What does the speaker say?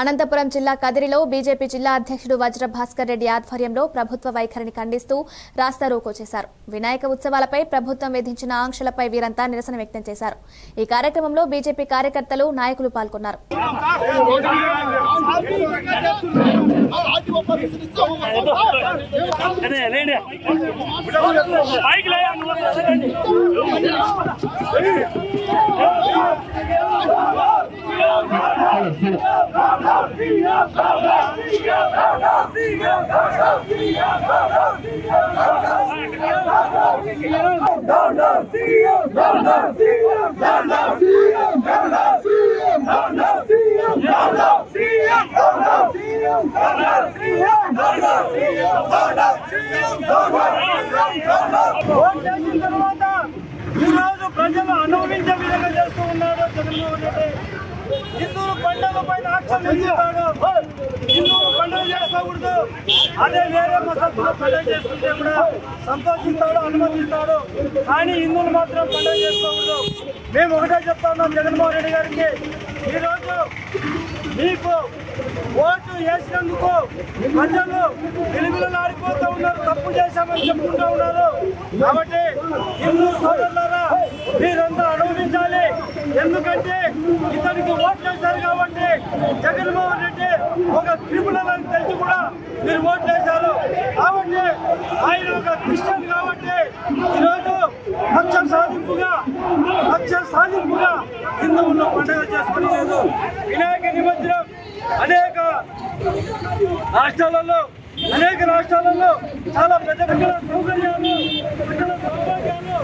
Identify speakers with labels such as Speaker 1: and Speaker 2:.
Speaker 1: అనంతపురం జిల్లా కదిరిలో బీజేపీ జిల్లా అధ్యక్షుడు వజ్ర భాస్కర్ రెడ్డి ఆధ్వర్యంలో ప్రభుత్వ వైఖరిని ఖండిస్తూ రాస్తా రోకో చేశారు. వినాయక ఉత్సవాలపై ప్రభుత్వం విధించిన ఆంక్షలపై వీరంతా నిరసన వ్యక్తం చేశారు. ఈ కార్యక్రమంలో బీజేపీ కార్యకర్తలు నాయకులు పాల్గొన్నారు.
Speaker 2: ఓట్ చేసిన తర్వాత ఈ రోజు ప్రజలు అనుభవించే విధంగా చేస్తూ ఉన్నాడు జగన్మోహన్ రెడ్డి హిందువుల పండుగ పైన ఆక్షన్ హిందువులు పండుగ చేసుకోకూడదు. అదే వేరే మతస్థులు పండుగ చేసుకుంటే కూడా సంతోషిస్తాడు అనుమతిస్తాడు. కానీ హిందువులు మాత్రం పండుగ చేసుకోకూడదు. మేము ఒకటే చెప్తా ఉన్నాం జగన్మోహన్ రెడ్డి గారికి. ఈరోజు మీకు ఓటు వేసినందుకు ప్రజలు వెలుగులాడిపోతూ ఉన్నారు తప్పు చేశామని చెప్పుకుంటూ ఉన్నారు. కాబట్టి హిందూ సోదరులారా మీరంతా ఎందుకంటే ఇతనికి ఓట్ చేశారు కాబట్టి జగన్మోహన్ రెడ్డి ఒక క్రిమినల్ అని తెలిసి కూడా మీరు ఓట్ చేశారు కాబట్టి ఆయన ఒక క్రిస్టియన్ కాబట్టి ఈరోజు లక్ష సాధింపుగా లక్ష సాధింపుగా హిందువులు పండుగ చేసుకుని లేదు వినాయక నిమజ్జనం అనేక రాష్ట్రాలలో అనేక రాష్ట్రాలలో చాలా పెద్ద పెద్ద సౌకర్యాలు ప్రజల సౌకర్యాలు